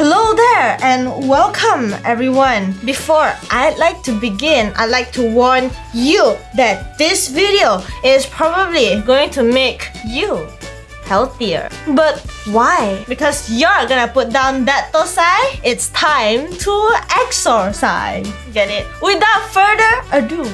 Hello there and welcome everyone. Before I'd like to begin, I'd like to warn you that this video is probably going to make you healthier. But why? Because you're gonna put down that tosai, it's time to exercise. Get it? Without further ado.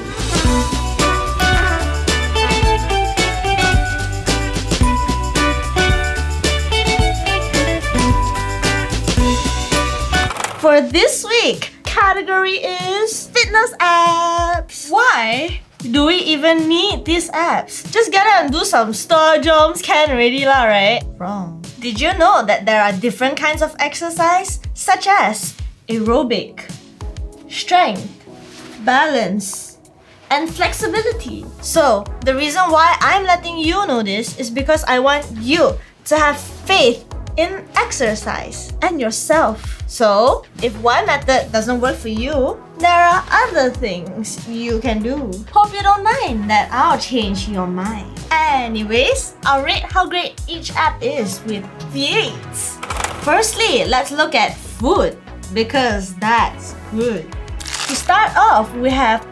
For this week, category is fitness apps. Why do we even need these apps? Just get out and do some star jumps can already lah, right? Wrong. Did you know that there are different kinds of exercise such as aerobic, strength, balance, and flexibility? So, the reason why I'm letting you know this is because I want you to have faith in exercise and yourself. So, if one method doesn't work for you, there are other things you can do. Hope you don't mind that I'll change your mind. Anyways, I'll rate how great each app is with V8. Firstly, let's look at food because that's good. To start off, we have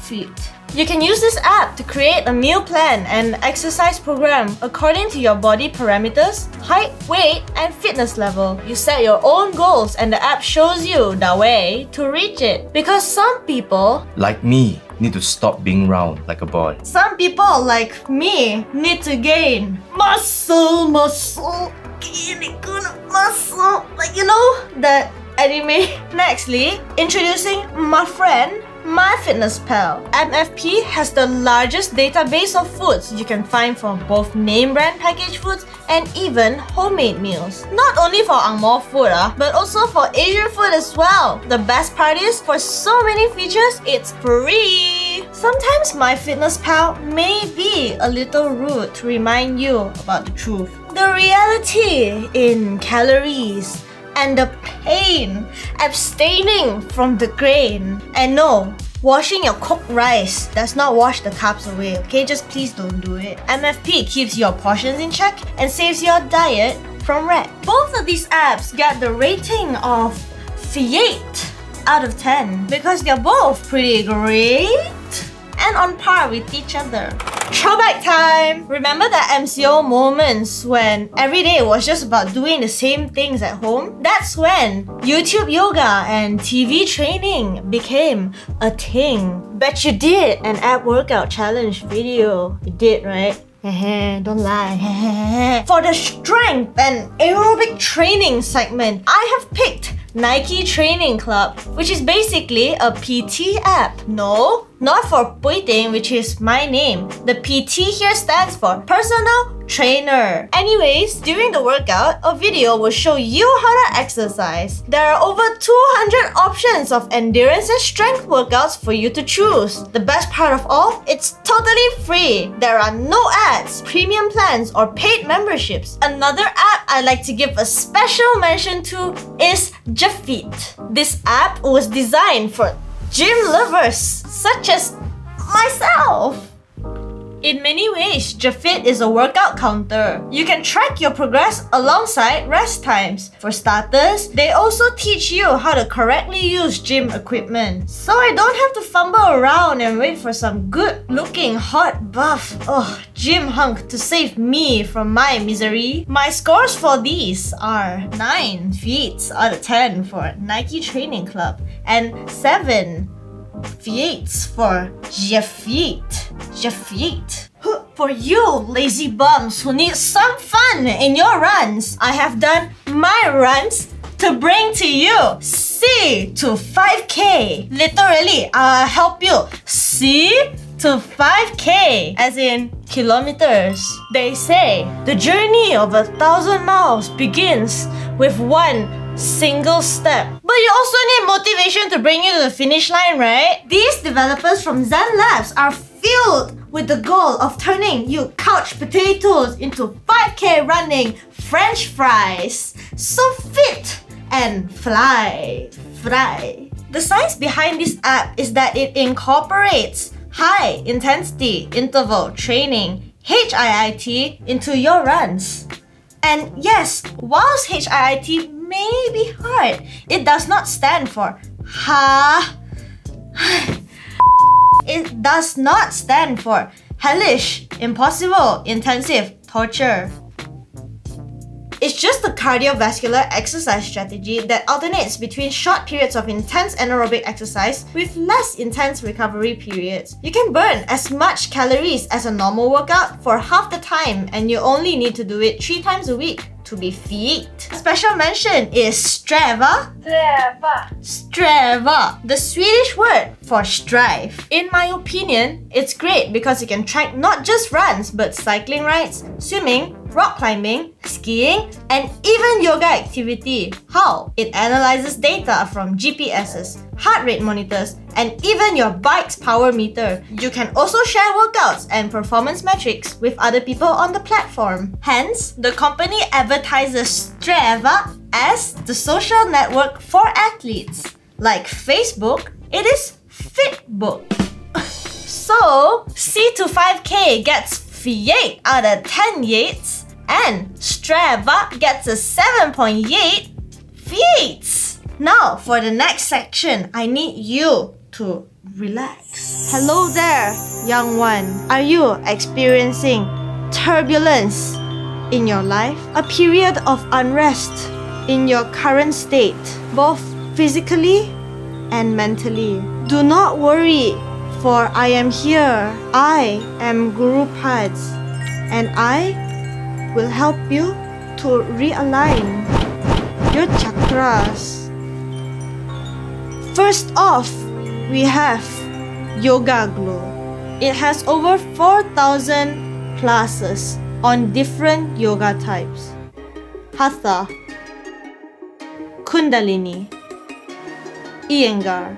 Fit. You can use this app to create a meal plan and exercise program according to your body parameters, height, weight, and fitness level. You set your own goals and the app shows you the way to reach it. Because some people, Like me, need to stop being round like a boy. some people like me need to gain muscle, muscle, gain good muscle. Like you know that anime. Nextly, introducing my friend MyFitnessPal. MFP has the largest database of foods you can find for both name brand packaged foods and even homemade meals. Not only for Angmo food, ah, but also for Asian food as well. The best part is, for so many features, it's free. Sometimes MyFitnessPal may be a little rude to remind you about the truth. The reality in calories and the pain abstaining from the grain. And no, washing your cooked rice does not wash the carbs away, okay? Just please don't do it. MFP keeps your portions in check and saves your diet from wreck. Both of these apps get the rating of 8 out of 10 because they're both pretty great and on par with each other. Throwback time! Remember the MCO moments when every day was just about doing the same things at home? That's when YouTube yoga and TV training became a thing. Bet you did an ab workout challenge video. You did, right? Don't lie. For the strength and aerobic training segment, I have picked Nike Training Club, which is basically a PT app. No, not for Puiting, which is my name. The PT here stands for Personal Trainer. Anyways, during the workout, a video will show you how to exercise. There are over 200 options of endurance and strength workouts for you to choose. The best part of all, it's totally free. There are no ads, premium plans, or paid memberships. Another app I like to give a special mention to is JeFit. This app was designed for gym lovers such as myself. In many ways, JeFit is a workout counter. You can track your progress alongside rest times. For starters, they also teach you how to correctly use gym equipment. So I don't have to fumble around and wait for some good looking hot buff oh, gym hunk to save me from my misery. My scores for these are 9 feet out of 10 for Nike Training Club and 7 feet for JeFit. JeFit. For you lazy bums who need some fun in your runs, I have done my runs to bring to you C to 5K. Literally, I'll help you C to 5K, as in kilometers. They say the journey of a thousand miles begins with one single step. But you also need motivation to bring you to the finish line, right? These developers from Zen Labs are filled with the goal of turning you couch potatoes into 5k running french fries. So fit and fly, fly. The science behind this app is that it incorporates high intensity interval training, HIIT, into your runs. And yes, whilst HIIT may be hard. It does not stand for ha. It does not stand for hellish, impossible, intensive, torture. It's just a cardiovascular exercise strategy that alternates between short periods of intense anaerobic exercise with less intense recovery periods. You can burn as much calories as a normal workout for half the time and you only need to do it 3 times a week to be fit. Special mention is Strava. Strava. Strava, the Swedish word for strive. In my opinion, it's great because you can track not just runs but cycling rides, swimming, rock climbing, skiing, and even yoga activity. How? It analyzes data from GPSs, heart rate monitors, and even your bike's power meter. You can also share workouts and performance metrics with other people on the platform. Hence, the company advertises Strava as the social network for athletes. Like Facebook, it is Fitbook. so, C to 5K gets 8 out of 10 yates, and Strava gets a 7.8 feet. Now, for the next section, I need you to relax. Hello there, young one. Are you experiencing turbulence in your life? A period of unrest in your current state, both physically and mentally. Do not worry, for I am here. I am Guru Pads, and I will help you to realign your chakras. First off, we have YogaGlo. It has over 4,000 classes on different yoga types. Hatha, Kundalini, Iyengar,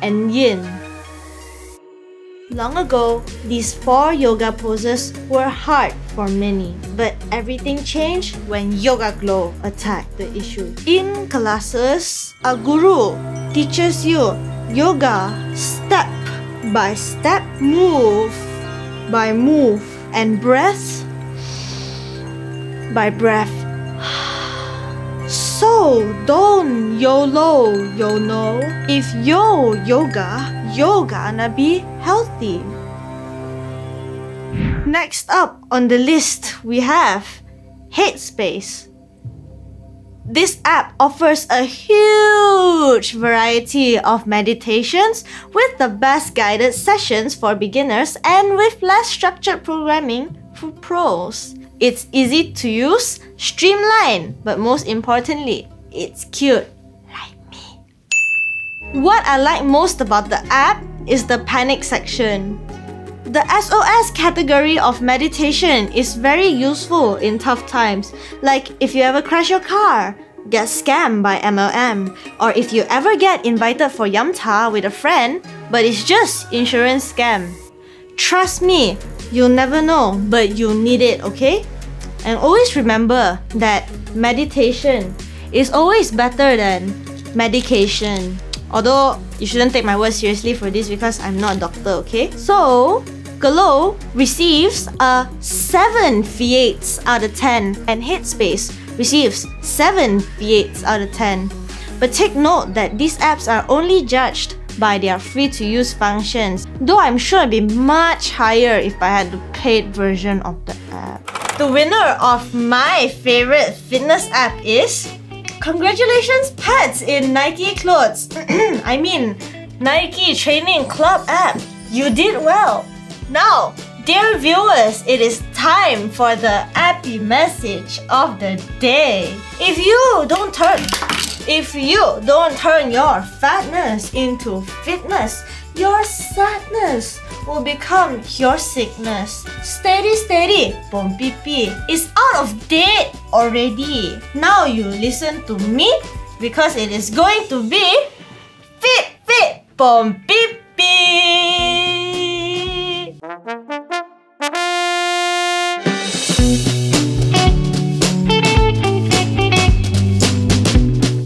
and Yin. Long ago, these four yoga poses were hard for many, but everything changed when YogaGlo attacked the issue. In classes, a guru teaches you yoga step by step, move by move, and breath by breath. So don't YOLO, know. If yo yoga, yoga na be healthy. Next up on the list, we have Headspace. This app offers a huge variety of meditations with the best guided sessions for beginners and with less structured programming for pros. It's easy to use, streamlined, but most importantly, it's cute, like me. What I like most about the app is the panic section. The SOS category of meditation is very useful in tough times, like if you ever crash your car, get scammed by MLM, or if you ever get invited for yamta with a friend, but it's just insurance scam. Trust me, you'll never know, but you need it, okay? And always remember that meditation is always better than medication. Although you shouldn't take my words seriously for this because I'm not a doctor, okay? So, Glo receives a 7 V8s out of 10 and Headspace receives 7 V8s out of 10. But take note that these apps are only judged by their free to use functions, though I'm sure it'd be much higher if I had the paid version of the app. The winner of my favorite fitness app is Congratulations, pets in Nike clothes. I mean, Nike Training Club app. You did well. Now, dear viewers, it is time for the happy message of the day. If you don't turn if you don't turn your fatness into fitness, your sadness will become your sickness. Steady, steady, Bom Pipi is out of date already. Now you listen to me because it is going to be fit, fit, Bom